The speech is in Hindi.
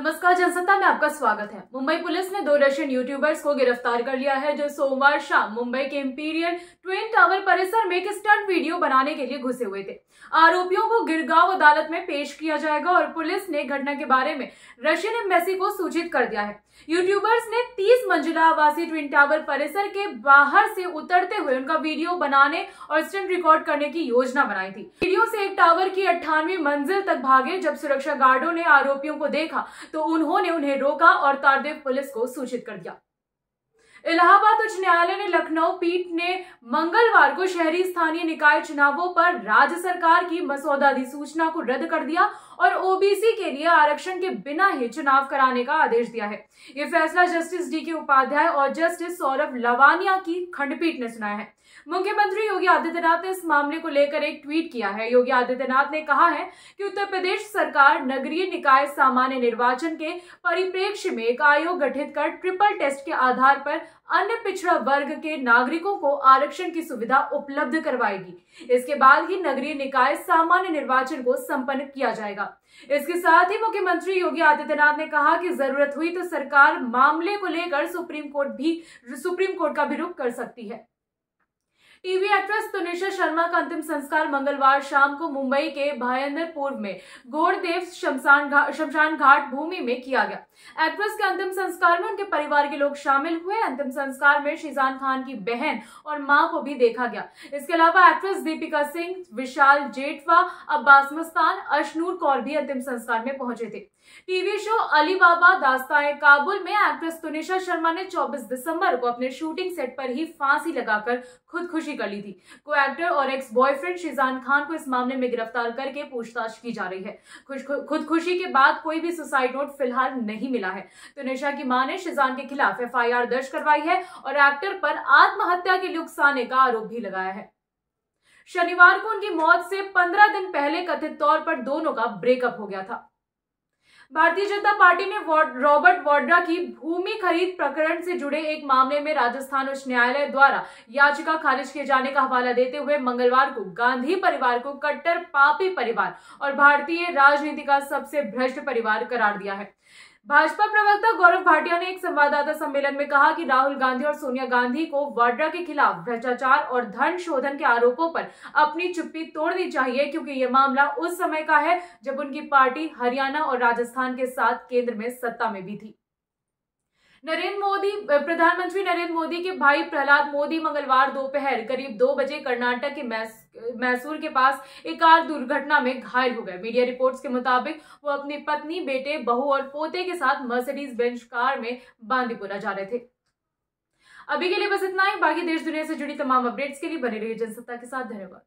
नमस्कार जनसत्ता, में आपका स्वागत है। मुंबई पुलिस ने दो रशियन यूट्यूबर्स को गिरफ़्तार कर लिया है, जो सोमवार शाम मुंबई के इंपीरियल ट्विन टावर परिसर में एक स्टंट वीडियो बनाने के लिए घुसे हुए थे। आरोपियों को गिरगांव अदालत में पेश किया जाएगा और पुलिस ने घटना के बारे में रशियन एम्बेसी को सूचित कर दिया है। यूट्यूबर्स ने 30 मंजिला आवासीय ट्विन टावर परिसर के बाहर से उतरते हुए उनका वीडियो बनाने और स्टंट रिकॉर्ड करने की योजना बनाई थी। वीडियो से एक टावर की अट्ठानवी मंजिल तक भागे, जब सुरक्षा गार्डो ने आरोपियों को देखा तो उन्होंने उन्हें रोका और तारदेव पुलिस को सूचित कर दिया। इलाहाबाद उच्च न्यायालय ने लखनऊ पीठ ने मंगलवार को शहरी स्थानीय निकाय चुनावों पर राज्य सरकार की मसौदा अधिसूचना को रद्द कर दिया और ओबीसी के लिए आरक्षण के बिना ही चुनाव कराने का आदेश दिया है। ये फैसला जस्टिस डी के उपाध्याय और जस्टिस सौरभ लवानिया की खंडपीठ ने सुनाया है। मुख्यमंत्री योगी आदित्यनाथ ने इस मामले को लेकर एक ट्वीट किया है। योगी आदित्यनाथ ने कहा है कि उत्तर प्रदेश सरकार नगरीय निकाय सामान्य निर्वाचन के परिप्रेक्ष्य में एक आयोग गठित कर ट्रिपल टेस्ट के आधार पर अन्य पिछड़ा वर्ग के नागरिकों को आरक्षण की सुविधा उपलब्ध करवाएगी। इसके बाद ही नगरीय निकाय सामान्य निर्वाचन को संपन्न किया जाएगा। इसके साथ ही मुख्यमंत्री योगी आदित्यनाथ ने कहा कि ज़रूरत हुई तो सरकार मामले को लेकर सुप्रीम कोर्ट भी, सुप्रीम कोर्ट का भी रुख कर सकती है। टीवी एक्ट्रेस तुनिशा शर्मा का अंतिम संस्कार मंगलवार शाम को मुंबई के भायंदर पूर्व में गोरदेव शमशान घाट शमशान घाट भूमि में किया गया। एक्ट्रेस के अंतिम संस्कार में उनके परिवार के लोग शामिल हुए। अंतिम संस्कार में शीजान खान की बहन और माँ को भी देखा गया। इसके अलावा एक्ट्रेस दीपिका सिंह, विशाल जेठवा, अब्बास मस्तान, अशनूर कौर भी अंतिम संस्कार में पहुँचे थे। टीवी शो अली बाबा दास्ताए काबुल में एक्ट्रेस तुनिशा शर्मा ने 24 दिसंबर को अपने शूटिंग सेट पर ही फांसी लगाकर खुदकुशी कर ली थी। को एक्टर और एक्स बॉयफ्रेंड शिजान खान को इस मामले में गिरफ़्तार करके पूछताछ की जा रही है। खुदकुशी के बाद कोई भी सुसाइड नोट फ़िलहाल नहीं मिला है। तुनिशा की माँ ने शिजान के खिलाफ एफआईआर दर्ज करवाई है और एक्टर पर आत्महत्या के लिए उकसाने का आरोप भी लगाया है। शनिवार को उनकी मौत से पंद्रह दिन पहले कथित तौर पर दोनों का ब्रेकअप हो गया था। भारतीय जनता पार्टी ने रॉबर्ट वाड्रा की भूमि खरीद प्रकरण से जुड़े एक मामले में राजस्थान उच्च न्यायालय द्वारा याचिका खारिज किए जाने का हवाला देते हुए मंगलवार को गांधी परिवार को कट्टर पापी परिवार और भारतीय राजनीति का सबसे भ्रष्ट परिवार करार दिया है। भाजपा प्रवक्ता गौरव भाटिया ने एक संवाददाता सम्मेलन में कहा कि राहुल गांधी और सोनिया गांधी को वाड्रा के खिलाफ भ्रष्टाचार और धन शोधन के आरोपों पर अपनी चुप्पी तोड़नी चाहिए, क्योंकि यह मामला उस समय का है जब उनकी पार्टी हरियाणा और राजस्थान के साथ केंद्र में सत्ता में भी थी। नरेंद्र मोदी, प्रधानमंत्री नरेंद्र मोदी के भाई प्रहलाद मोदी मंगलवार दोपहर करीब दो बजे कर्नाटक के मैसूर के पास एक कार दुर्घटना में घायल हो गए। मीडिया रिपोर्ट्स के मुताबिक वो अपनी पत्नी, बेटे, बहू और पोते के साथ मर्सिडीज बेंच कार में बांदीपुरा जा रहे थे। अभी के लिए बस इतना ही। बाकी देश दुनिया से जुड़ी तमाम अपडेट्स के लिए बने रहिए जनसत्ता के साथ। धन्यवाद।